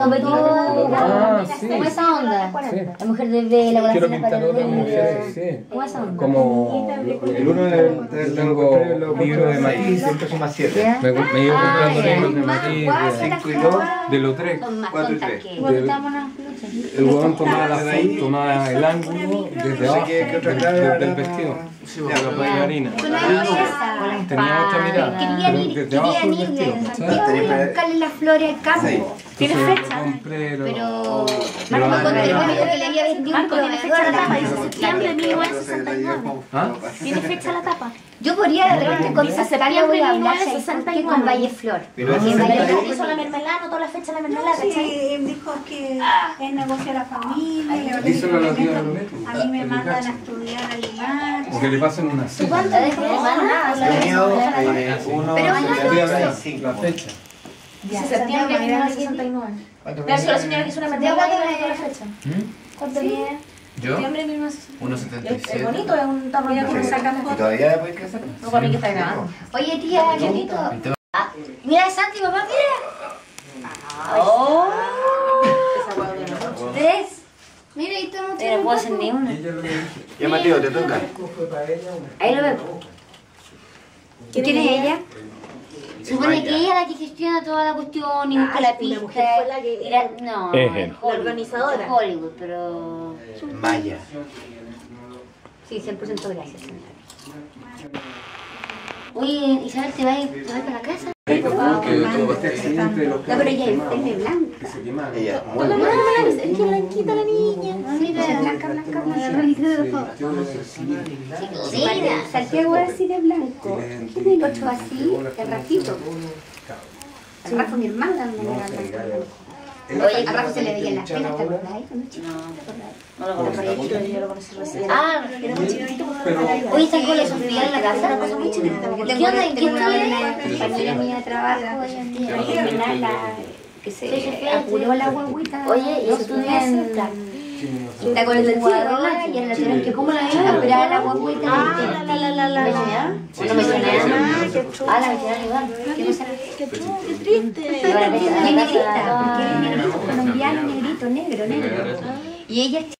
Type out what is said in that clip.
Ah, sí. Como esa onda. Sí. La mujer de vela, con Quiero pintar para mujeres, sí. Como esa onda. Como El uno del, del, Tengo libro de Matisse. siempre suma siete. Me, me iba comprando libros de Matisse, de, las cinco y dos. cabras. de El huevón tomaba, la, Ahí. tomaba el ángulo desde abajo del habrá vestido. para- Con la bailarina. Tenía otra mirada, Querían pero ir, desde abajo ir vestido, y buscarle las flores al campo. ¿Tiene fecha? Pero Marco bueno que le había vendido un Marco, tiene fecha la tapa, dice septiembre de 1969. ¿Ah? Tiene fecha la tapa. Yo podría de repente con Dice Sascaria voy a hablar septiembre ¿sabes por qué? 1969. con Valleflor. Pero ese Valleflor Hizo la mermelada, notó la fecha de la mermelada, Sí, ¿cachai? él dijo que es negocio a la familia, le Díselo a mí me mandan a estudiar a Limar. O que le pasen una ¿Tú cita. cuánto dejas de uno, Pero la fecha. Dice septiembre de 1969. ¿Cuánto Pero si la señora que hizo una mermelada notó la fecha. ¿Cuánto mide? ¿Yo? Septiembre de 1969. Es 1.77. bonito, es un Mira cómo sacan ¿Y fotos. todavía puedes crecer? No, para mí que está grabando. Oye, tía, Chatito. Ah, Mira, Santi, papá, mira. Oh. Tres. Mira, y tú no Pero puedo hacer ni una. Que. Ya Mateo, te toca. Ahí lo veo. ¿Quién es ella? Supone que ella es la que gestiona toda la cuestión y busca la la pista. mujer fue la que- no, La organizadora. Hollywood, pero... Maya. Sí, 100% gracias. Oye, Isabel, ¿te vas a ir, para la casa? Porque tuvo este accidente de los No, pero ella es de blanca. que se quemaron. Ella es muy no, es que blanquita la niña. Mira, blanca, blanca, blanca. Decía, Mira, Santiago es así de blanco. ¿Quién es el otro así? El Rafito. El Rafa, mi hermana, me blanco. Oye, a Rafa se le veían las penas, ¿te? Cuando chico, ¿te acordás? No lo conocí, yo lo conocí recién. Ah, Oye, esta cola de Sofía en la casa, una cosa muy chiquitita. ¿Qué onda? ¿En qué? Compañera mía de trabajo hoy en día. Que se apuró la guaguita. Oye, y estudia en... Está con el jugadora y en la que como la iba a esperar a la guaguita. Ah, la, la, la, la, ¿Me la. ¿No me? Ah, la igual. ¿Qué? Qué chulo, qué triste. Es enseñaron. negrita, porque es negrito colombiano, negrito, negro, negro. Y ella es